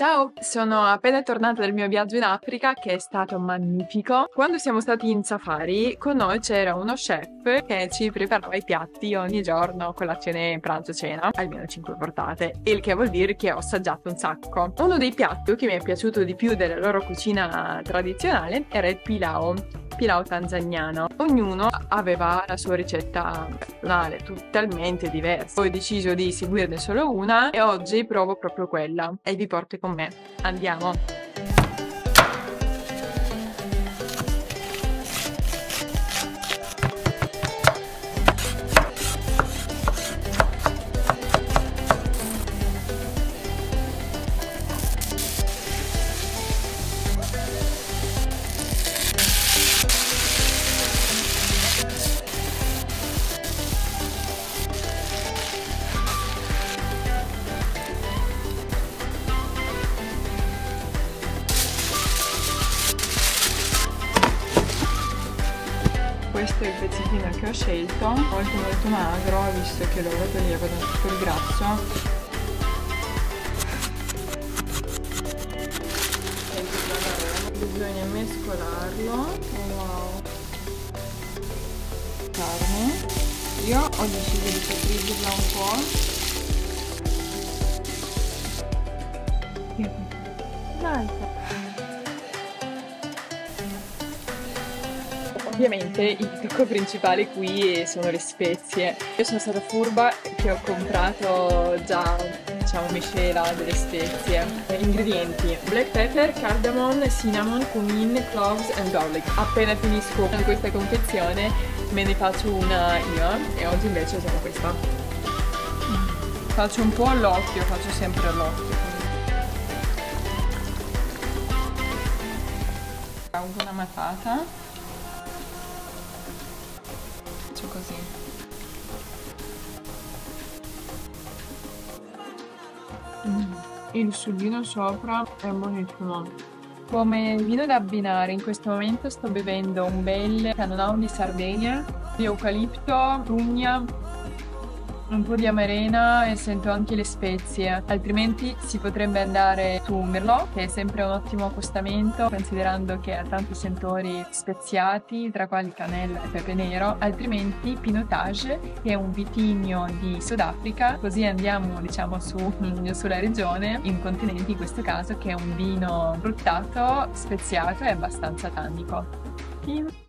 Ciao, sono appena tornata dal mio viaggio in Africa che è stato magnifico. Quando siamo stati in safari con noi c'era uno chef che ci preparava i piatti ogni giorno, colazione, pranzo, cena, almeno 5 portate, il che vuol dire che ho assaggiato un sacco. Uno dei piatti che mi è piaciuto di più della loro cucina tradizionale era il pilau pilau tanzaniano. Ognuno aveva la sua ricetta personale, totalmente diversa. Ho deciso di seguirne solo una e oggi provo proprio quella e vi porto con me. Andiamo! Questo è il pezzettino che ho scelto. Molto molto magro visto che loro toglievano tutto il grasso. Bisogna mescolarlo. Wow carne. Io ho deciso di soffriggerla un po' dai Ovviamente il trucco principale qui sono le spezie. Io sono stata furba che ho comprato già diciamo miscela delle spezie. Ingredienti: black pepper, cardamom, cinnamon, cumin, cloves and garlic. Appena finisco questa confezione me ne faccio una io e oggi invece usiamo questa. Faccio un po' all'occhio, faccio sempre all'occhio. Una matata faccio così. Mm. Il sughino sopra è buonissimo. Come vino da abbinare, in questo momento sto bevendo un bel Cannonau di Sardegna di eucalipto, prugna, un po' di amarena e sento anche le spezie, altrimenti si potrebbe andare su Merlot, che è sempre un ottimo accostamento, considerando che ha tanti sentori speziati, tra quali cannella e pepe nero, altrimenti Pinotage, che è un vitigno di Sudafrica, così andiamo diciamo su, sulla regione, in continente in questo caso, che è un vino fruttato, speziato e abbastanza tannico.